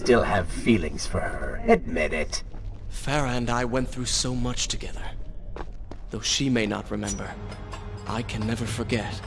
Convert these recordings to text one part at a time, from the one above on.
Still have feelings for her. Admit it. Farah and I went through so much together. Though she may not remember, I can never forget.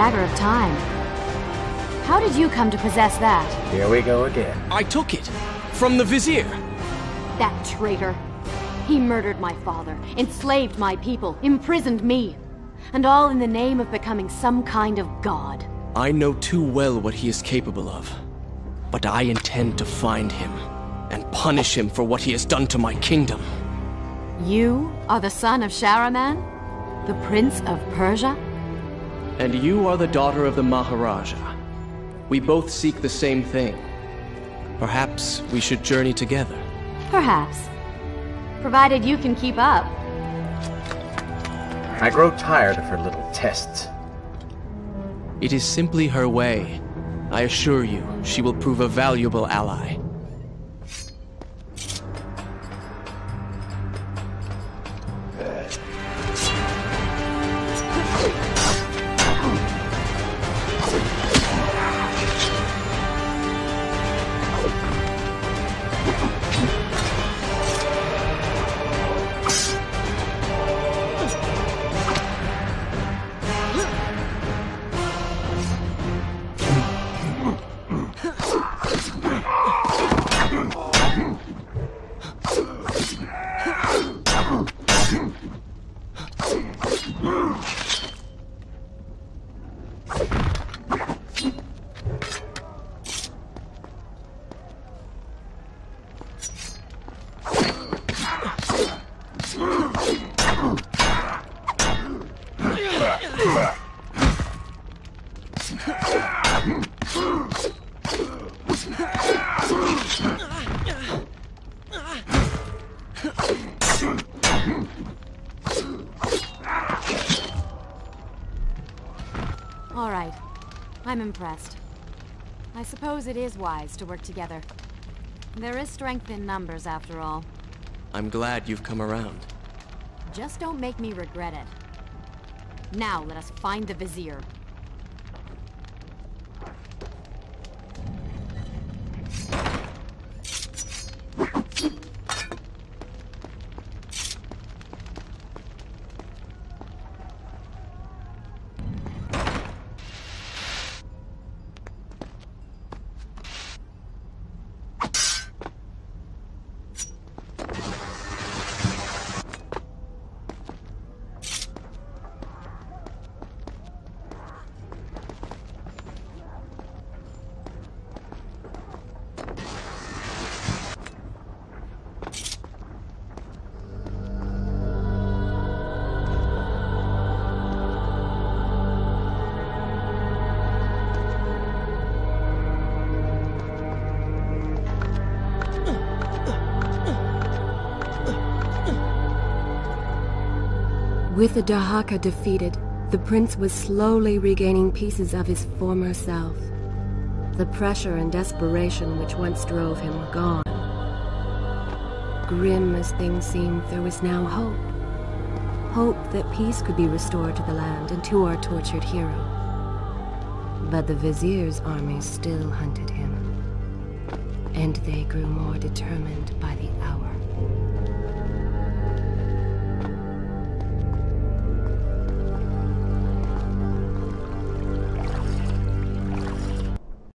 Dagger of Time. How did you come to possess that? Here we go again. I took it! From the Vizier! That traitor. He murdered my father, enslaved my people, imprisoned me. And all in the name of becoming some kind of god. I know too well what he is capable of. But I intend to find him, and punish him for what he has done to my kingdom. You are the son of Sharaman? The Prince of Persia? And you are the daughter of the Maharaja. We both seek the same thing. Perhaps we should journey together. Perhaps. Provided you can keep up. I grow tired of her little tests. It is simply her way. I assure you, she will prove a valuable ally. Huh? All right. I'm impressed. I suppose it is wise to work together. There is strength in numbers, after all. I'm glad you've come around. Just don't make me regret it. Now, let us find the Vizier. With the Dahaka defeated, the prince was slowly regaining pieces of his former self. The pressure and desperation which once drove him were gone. Grim as things seemed, there was now hope. Hope that peace could be restored to the land and to our tortured hero. But the Vizier's army still hunted him. And they grew more determined by the hour.